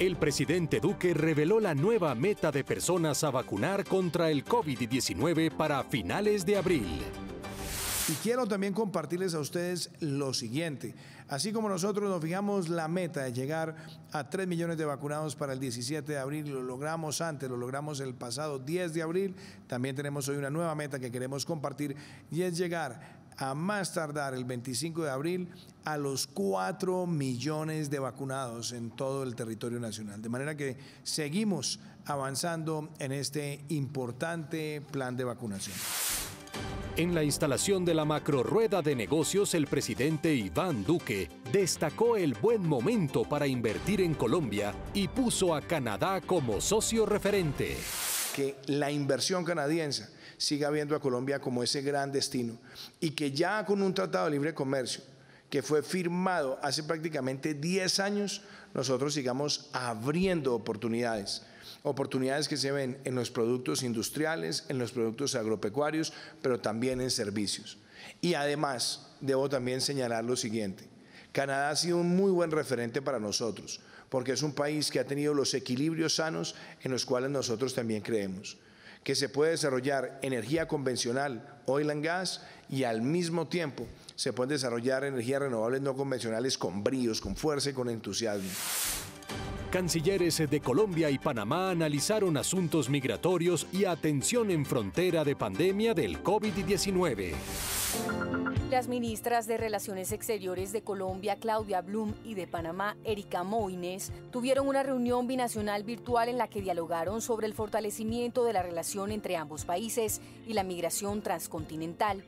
El presidente Duque reveló la nueva meta de personas a vacunar contra el COVID-19 para finales de abril. Y quiero también compartirles a ustedes lo siguiente. Así como nosotros nos fijamos la meta de llegar a 3 millones de vacunados para el 17 de abril, lo logramos antes, lo logramos el pasado 10 de abril, también tenemos hoy una nueva meta que queremos compartir y es llegar a más tardar el 25 de abril a los 4 millones de vacunados en todo el territorio nacional. De manera que seguimos avanzando en este importante plan de vacunación. En la instalación de la macrorueda de negocios, el presidente Iván Duque destacó el buen momento para invertir en Colombia y puso a Canadá como socio referente. Que la inversión canadiense siga viendo a Colombia como ese gran destino y que ya con un tratado de libre comercio que fue firmado hace prácticamente 10 años, nosotros sigamos abriendo oportunidades oportunidades que se ven en los productos industriales, en los productos agropecuarios, pero también en servicios. Y además, debo también señalar lo siguiente. Canadá ha sido un muy buen referente para nosotros, porque es un país que ha tenido los equilibrios sanos en los cuales nosotros también creemos que se puede desarrollar energía convencional, oil and gas, y al mismo tiempo se pueden desarrollar energías renovables no convencionales con bríos, con fuerza y con entusiasmo. Cancilleres de Colombia y Panamá analizaron asuntos migratorios y atención en frontera de pandemia del COVID-19. Las ministras de Relaciones Exteriores de Colombia, Claudia Blum, y de Panamá, Erika Moines, tuvieron una reunión binacional virtual en la que dialogaron sobre el fortalecimiento de la relación entre ambos países y la migración transcontinental.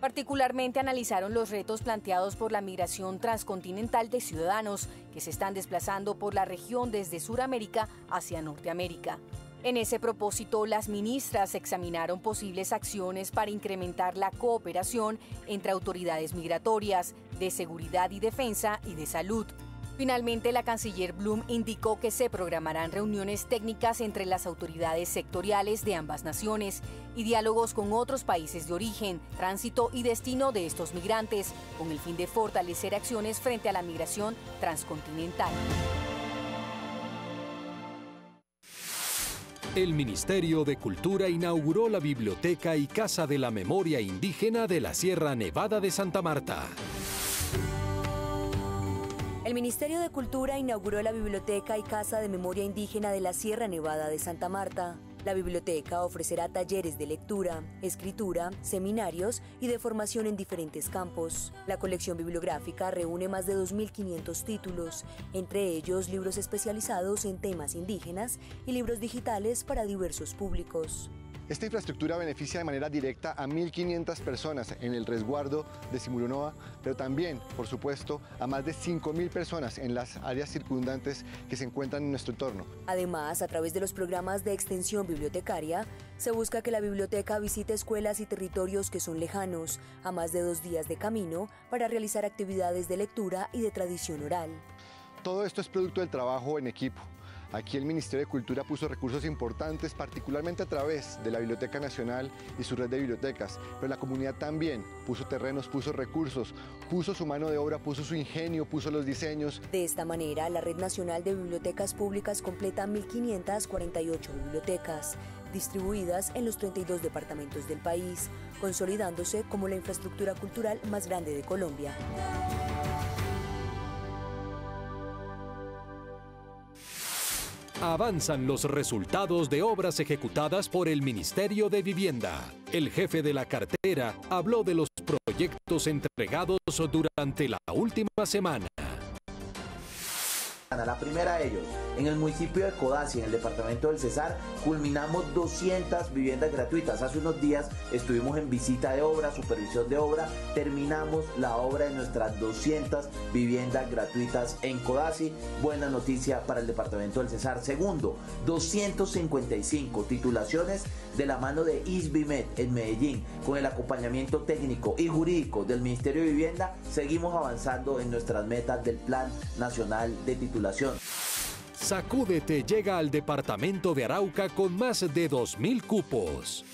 Particularmente analizaron los retos planteados por la migración transcontinental de ciudadanos que se están desplazando por la región desde Sudamérica hacia Norteamérica. En ese propósito, las ministras examinaron posibles acciones para incrementar la cooperación entre autoridades migratorias, de seguridad y defensa y de salud, Finalmente, la canciller Blum indicó que se programarán reuniones técnicas entre las autoridades sectoriales de ambas naciones y diálogos con otros países de origen, tránsito y destino de estos migrantes, con el fin de fortalecer acciones frente a la migración transcontinental. El Ministerio de Cultura inauguró la Biblioteca y Casa de la Memoria Indígena de la Sierra Nevada de Santa Marta. El Ministerio de Cultura inauguró la Biblioteca y Casa de Memoria Indígena de la Sierra Nevada de Santa Marta. La biblioteca ofrecerá talleres de lectura, escritura, seminarios y de formación en diferentes campos. La colección bibliográfica reúne más de 2.500 títulos, entre ellos libros especializados en temas indígenas y libros digitales para diversos públicos. Esta infraestructura beneficia de manera directa a 1.500 personas en el resguardo de Simuronova, pero también, por supuesto, a más de 5.000 personas en las áreas circundantes que se encuentran en nuestro entorno. Además, a través de los programas de extensión bibliotecaria, se busca que la biblioteca visite escuelas y territorios que son lejanos, a más de dos días de camino, para realizar actividades de lectura y de tradición oral. Todo esto es producto del trabajo en equipo Aquí el Ministerio de Cultura puso recursos importantes, particularmente a través de la Biblioteca Nacional y su red de bibliotecas, pero la comunidad también puso terrenos, puso recursos, puso su mano de obra, puso su ingenio, puso los diseños. De esta manera, la Red Nacional de Bibliotecas Públicas completa 1.548 bibliotecas distribuidas en los 32 departamentos del país, consolidándose como la infraestructura cultural más grande de Colombia. Avanzan los resultados de obras ejecutadas por el Ministerio de Vivienda. El jefe de la cartera habló de los proyectos entregados durante la última semana. La primera de ellos, en el municipio de Codazzi, en el departamento del Cesar, culminamos 200 viviendas gratuitas. Hace unos días estuvimos en visita de obra, supervisión de obra, terminamos la obra de nuestras 200 viviendas gratuitas en Codazzi. Buena noticia para el departamento del Cesar. Segundo, 255 titulaciones de la mano de ISBIMET en Medellín, con el acompañamiento técnico y jurídico del Ministerio de Vivienda, seguimos avanzando en nuestras metas del Plan Nacional de Sacúdete llega al departamento de Arauca con más de 2.000 cupos.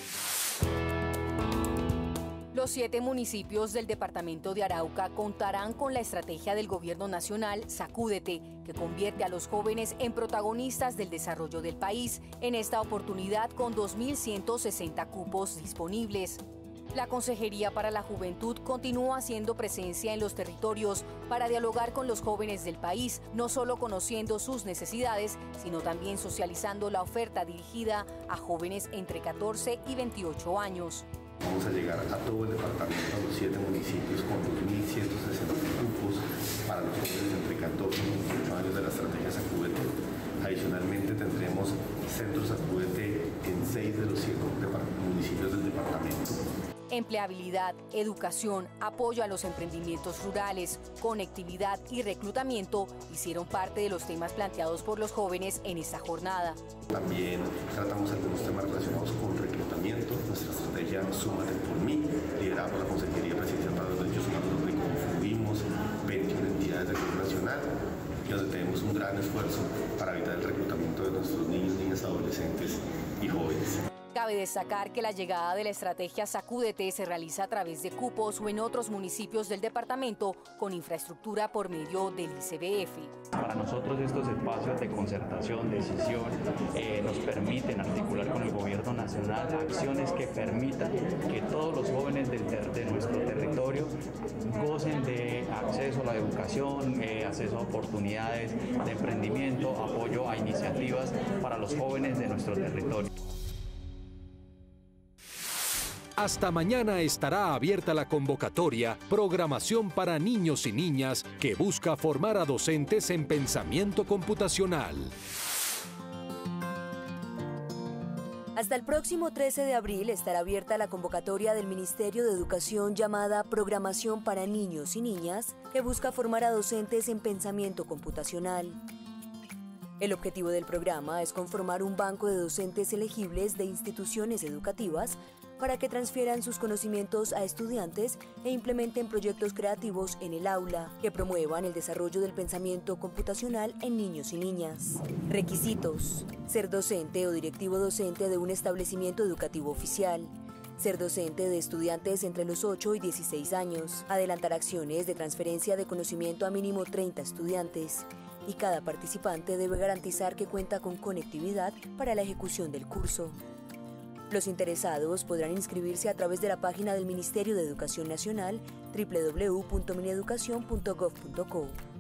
Los siete municipios del departamento de Arauca contarán con la estrategia del gobierno nacional Sacúdete, que convierte a los jóvenes en protagonistas del desarrollo del país, en esta oportunidad con 2.160 cupos disponibles. La Consejería para la Juventud continúa haciendo presencia en los territorios para dialogar con los jóvenes del país, no solo conociendo sus necesidades, sino también socializando la oferta dirigida a jóvenes entre 14 y 28 años. Vamos a llegar a todo el departamento, a los siete municipios, con 2.160 cupos para los jóvenes entre 14 y 28 años de la estrategia Sacúdete. Adicionalmente tendremos centros Sacúdete en seis de los siete municipios del departamento empleabilidad, educación, apoyo a los emprendimientos rurales, conectividad y reclutamiento hicieron parte de los temas planteados por los jóvenes en esta jornada. También tratamos algunos temas relacionados con reclutamiento. Nuestra estrategia Súmate por mí, liderada por la Consejería Presidencial para los Derechos Humanos, donde confluimos 21 entidades de gobierno nacional y donde tenemos un gran esfuerzo para evitar el reclutamiento de nuestros niños, niñas, adolescentes y jóvenes. Cabe destacar que la llegada de la estrategia Sacúdete se realiza a través de cupos o en otros municipios del departamento con infraestructura por medio del ICBF. Para nosotros estos espacios de concertación, decisión, eh, nos permiten articular con el gobierno nacional acciones que permitan que todos los jóvenes de nuestro territorio gocen de acceso a la educación, eh, acceso a oportunidades de emprendimiento, apoyo a iniciativas para los jóvenes de nuestro territorio. Hasta mañana estará abierta la convocatoria Programación para Niños y Niñas que busca formar a docentes en pensamiento computacional. Hasta el próximo 13 de abril estará abierta la convocatoria del Ministerio de Educación llamada Programación para Niños y Niñas, que busca formar a docentes en pensamiento computacional. El objetivo del programa es conformar un banco de docentes elegibles de instituciones educativas para que transfieran sus conocimientos a estudiantes e implementen proyectos creativos en el aula que promuevan el desarrollo del pensamiento computacional en niños y niñas. Requisitos. Ser docente o directivo docente de un establecimiento educativo oficial. Ser docente de estudiantes entre los 8 y 16 años. Adelantar acciones de transferencia de conocimiento a mínimo 30 estudiantes. Y cada participante debe garantizar que cuenta con conectividad para la ejecución del curso. Los interesados podrán inscribirse a través de la página del Ministerio de Educación Nacional www.mineducacion.gov.co